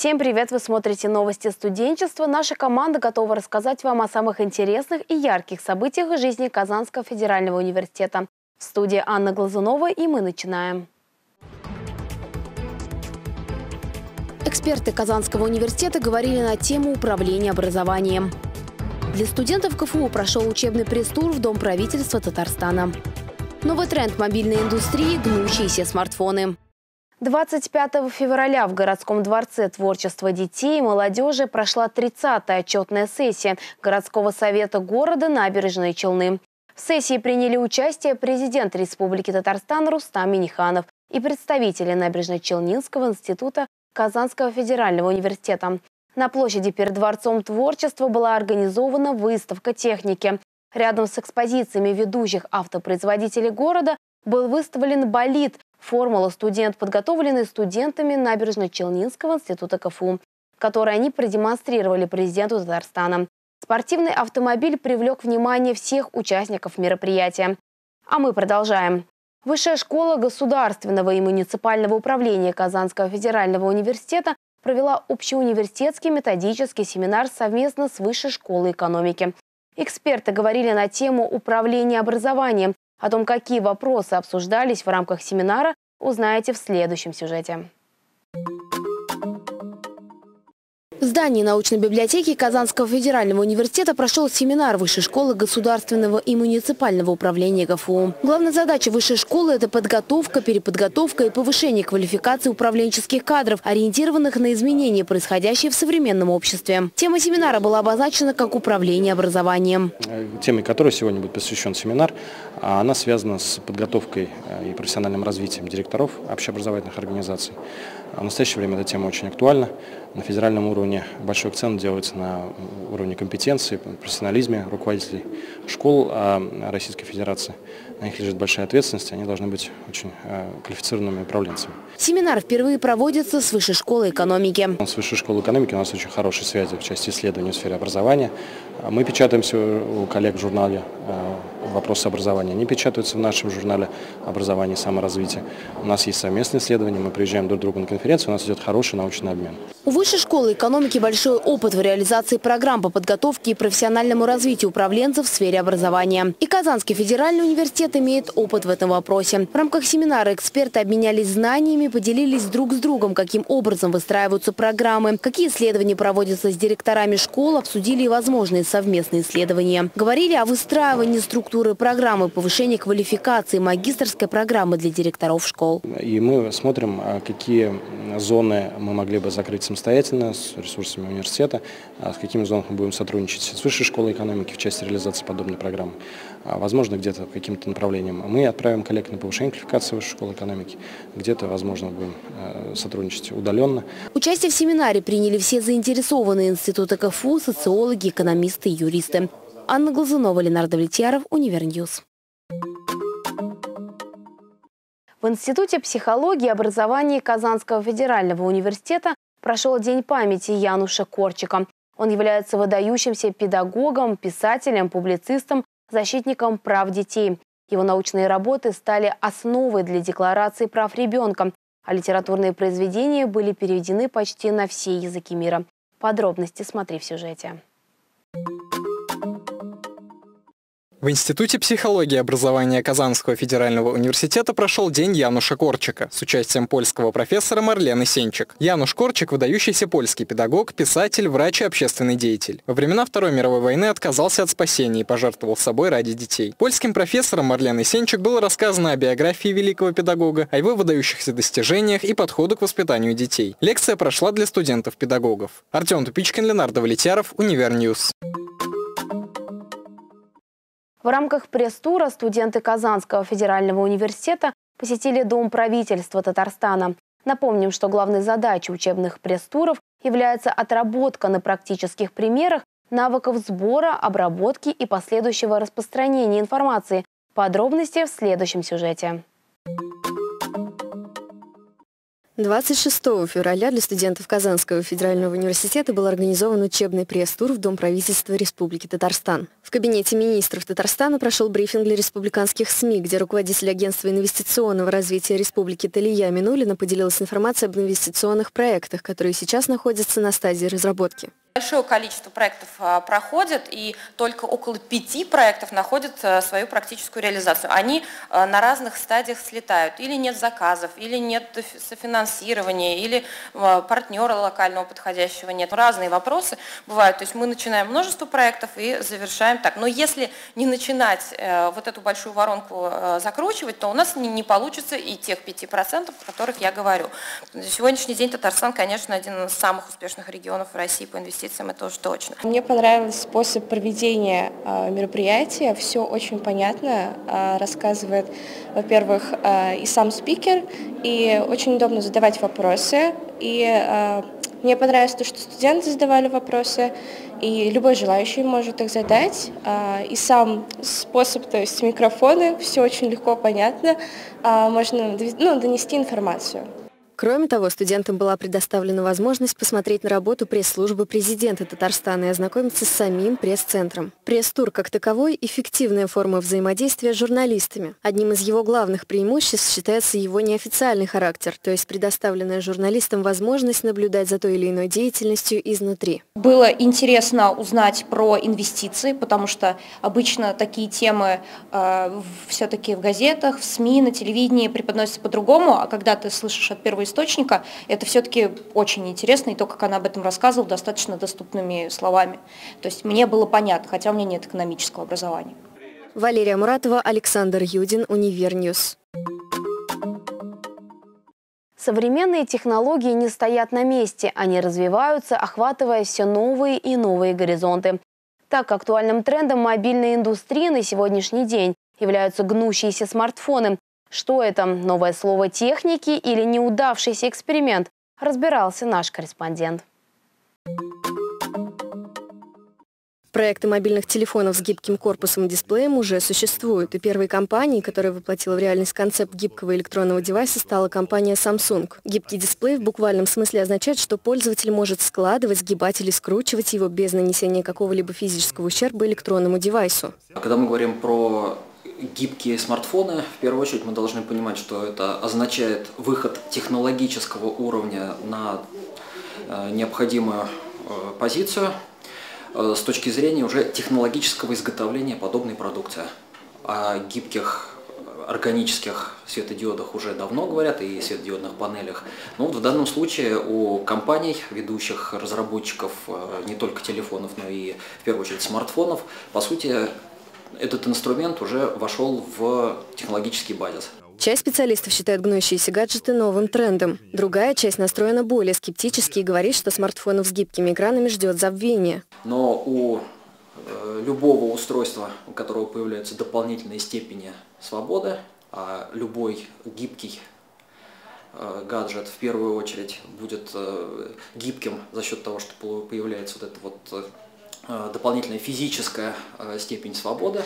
Всем привет! Вы смотрите новости студенчества. Наша команда готова рассказать вам о самых интересных и ярких событиях жизни Казанского федерального университета. В студии Анна Глазунова и мы начинаем. Эксперты Казанского университета говорили на тему управления образованием. Для студентов КФУ прошел учебный пресс-тур в Дом правительства Татарстана. Новый тренд мобильной индустрии – гнущиеся смартфоны. 25 февраля в городском дворце творчества детей и молодежи прошла 30-я отчетная сессия городского совета города Набережные Челны. В сессии приняли участие президент Республики Татарстан Рустам Миниханов и представители Набережно-Челнинского института Казанского федерального университета. На площади перед Дворцом творчества была организована выставка техники. Рядом с экспозициями ведущих автопроизводителей города был выставлен болид Формула «Студент», подготовленный студентами Набережно-Челнинского института КФУ, который они продемонстрировали президенту Татарстана. Спортивный автомобиль привлек внимание всех участников мероприятия. А мы продолжаем. Высшая школа государственного и муниципального управления Казанского федерального университета провела общеуниверситетский методический семинар совместно с Высшей школой экономики. Эксперты говорили на тему управления образованием, о том, какие вопросы обсуждались в рамках семинара, узнаете в следующем сюжете. В здании научной библиотеки Казанского федерального университета прошел семинар Высшей школы государственного и муниципального управления ГФУ. Главная задача Высшей школы – это подготовка, переподготовка и повышение квалификации управленческих кадров, ориентированных на изменения, происходящие в современном обществе. Тема семинара была обозначена как управление образованием. Темой которой сегодня будет посвящен семинар, она связана с подготовкой э, и профессиональным развитием директоров общеобразовательных организаций. В настоящее время эта тема очень актуальна. На федеральном уровне большой акцент делается на уровне компетенции, профессионализме руководителей школ а Российской Федерации. На них лежит большая ответственность, они должны быть очень э, квалифицированными управленцами. Семинар впервые проводится с Высшей школы экономики. С Высшей школы экономики у нас очень хорошие связи в части исследований в сфере образования. Мы печатаемся у коллег в журнале э, «Вопросы образования». Они печатаются в нашем журнале «Образование и саморазвитие». У нас есть совместные исследования, мы приезжаем друг к другу на конференцию, у нас идет хороший научный обмен. У Высшей школы экономики большой опыт в реализации программ по подготовке и профессиональному развитию управленцев в сфере образования. И Казанский федеральный университет имеет опыт в этом вопросе. В рамках семинара эксперты обменялись знаниями, поделились друг с другом, каким образом выстраиваются программы, какие исследования проводятся с директорами школ, обсудили и возможные совместные исследования. Говорили о выстраивании структуры программы, повышении квалификации, магистрской программы для директоров школ. И мы смотрим, а, какие зоны мы могли бы закрыть самостоятельно с ресурсами университета, а с какими зонами мы будем сотрудничать с Высшей школой экономики в части реализации подобной программы. А, возможно, где-то каким-то направлением мы отправим коллег на повышение квалификации Высшей школы экономики, где-то, возможно, будем сотрудничать удаленно. Участие в семинаре приняли все заинтересованные институты КФУ, социологи, экономисты и юристы. Анна Глазунова, Ленар Давлетьяров, Univer News. В Институте психологии и образования Казанского федерального университета прошел День памяти Януша Корчика. Он является выдающимся педагогом, писателем, публицистом, защитником прав детей. Его научные работы стали основой для Декларации прав ребенка, а литературные произведения были переведены почти на все языки мира. Подробности смотри в сюжете. В Институте психологии и образования Казанского федерального университета прошел День Януша Корчака с участием польского профессора Марлены Сенчик. Януш Корчик – выдающийся польский педагог, писатель, врач и общественный деятель. Во времена Второй мировой войны отказался от спасения и пожертвовал собой ради детей. Польским профессором Марлены Сенчик было рассказано о биографии великого педагога, о его выдающихся достижениях и подходу к воспитанию детей. Лекция прошла для студентов-педагогов. Артем Тупичкин, Ленар Давлетьяров, Univer News. В рамках пресс-тура студенты Казанского федерального университета посетили Дом правительства Татарстана. Напомним, что главной задачей учебных пресс-туров является отработка на практических примерах навыков сбора, обработки и последующего распространения информации. Подробности в следующем сюжете. 26 февраля для студентов Казанского федерального университета был организован учебный пресс-тур в Дом правительства Республики Татарстан. В кабинете министров Татарстана прошел брифинг для республиканских СМИ, где руководитель агентства инвестиционного развития Республики Талия Минулина поделилась информацией об инвестиционных проектах, которые сейчас находятся на стадии разработки. Большое количество проектов а, проходит, и только около пяти проектов находят а, свою практическую реализацию. Они а, на разных стадиях слетают. Или нет заказов, или нет софинансирования, или партнера локального подходящего нет. Разные вопросы бывают. То есть мы начинаем множество проектов и завершаем так. Но если не начинать э, вот эту большую воронку э, закручивать, то у нас не получится и тех 5%, о которых я говорю. На сегодняшний день Татарстан, конечно, один из самых успешных регионов России по инвестициям инвестициям, это уж точно. Мне понравился способ проведения э, мероприятия. Все очень понятно. Э, рассказывает, во-первых, э, и сам спикер, и очень удобно задавать вопросы. И мне понравилось то, что студенты задавали вопросы, и любой желающий может их задать. И сам способ, то есть микрофоны, все очень легко понятно. Можно ну, донести информацию. Кроме того, студентам была предоставлена возможность посмотреть на работу пресс-службы президента Татарстана и ознакомиться с самим пресс-центром. Пресс-тур как таковой – эффективная форма взаимодействия с журналистами. Одним из его главных преимуществ считается его неофициальный характер, то есть предоставленная журналистам возможность наблюдать за той или иной деятельностью изнутри. Было интересно узнать про инвестиции, потому что обычно такие темы э, все-таки в газетах, в СМИ, на телевидении преподносятся по-другому, а когда ты слышишь от первого источника, это все-таки очень интересно, и то, как она об этом рассказывала, достаточно доступными словами. То есть мне было понятно, хотя у меня нет экономического образования. Валерия Муратова, Александр Юдин, Univer News. Современные технологии не стоят на месте, они развиваются, охватывая все новые и новые горизонты. Так, актуальным трендом мобильной индустрии на сегодняшний день являются гнущиеся смартфоны, что это, новое слово техники или неудавшийся эксперимент, разбирался наш корреспондент. Проекты мобильных телефонов с гибким корпусом и дисплеем уже существуют, и первой компанией, которая воплотила в реальность концепт гибкого электронного девайса, стала компания Samsung. Гибкий дисплей в буквальном смысле означает, что пользователь может складывать, сгибать или скручивать его без нанесения какого-либо физического ущерба электронному девайсу. Когда мы говорим про гибкие смартфоны, в первую очередь мы должны понимать, что это означает выход технологического уровня на э, необходимую э, позицию э, с точки зрения уже технологического изготовления подобной продукции. О гибких органических светодиодах уже давно говорят и светодиодных панелях. Но вот в данном случае у компаний, ведущих разработчиков не только телефонов, но и в первую очередь смартфонов, по сути этот инструмент уже вошел в технологический базис. Часть специалистов считает гнущиеся гаджеты новым трендом. Другая часть настроена более скептически и говорит, что смартфонов с гибкими экранами ждет забвение. Но у э, любого устройства, у которого появляются дополнительные степени свободы, а любой гибкий э, гаджет в первую очередь будет э, гибким за счет того, что появляется вот это вот дополнительная физическая э, степень свободы,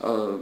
э,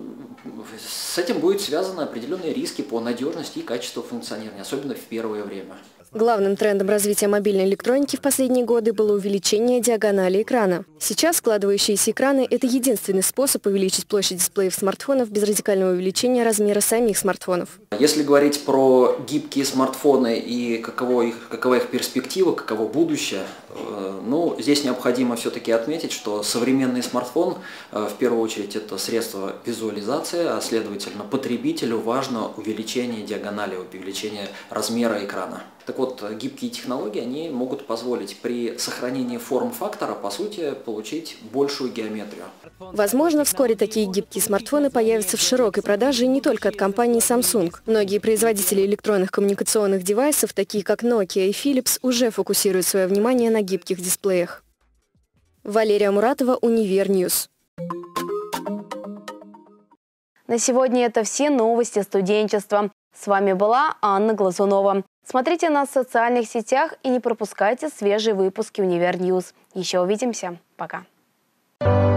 с этим будет связаны определенные риски по надежности и качеству функционирования, особенно в первое время. Главным трендом развития мобильной электроники в последние годы было увеличение диагонали экрана. Сейчас складывающиеся экраны – это единственный способ увеличить площадь дисплеев смартфонов без радикального увеличения размера самих смартфонов. Если говорить про гибкие смартфоны и каково их, какова их перспектива, каково будущее, э, ну, здесь необходимо все-таки отметить, что современный смартфон э, в первую очередь это средство визуализации, а следовательно потребителю важно увеличение диагонали, увеличение размера экрана. Так вот, гибкие технологии, они могут позволить при сохранении форм-фактора, по сути, получить большую геометрию. Возможно, вскоре такие гибкие смартфоны появятся в широкой продаже не только от компании Samsung. Многие производители электронных коммуникационных девайсов, такие как Nokia и Philips, уже фокусируют свое внимание на гибких дисплеях. Валерия Муратова, Univer News. На сегодня это все новости студенчества. С вами была Анна Глазунова. Смотрите нас в социальных сетях и не пропускайте свежие выпуски Univer News. Еще увидимся. Пока. thank you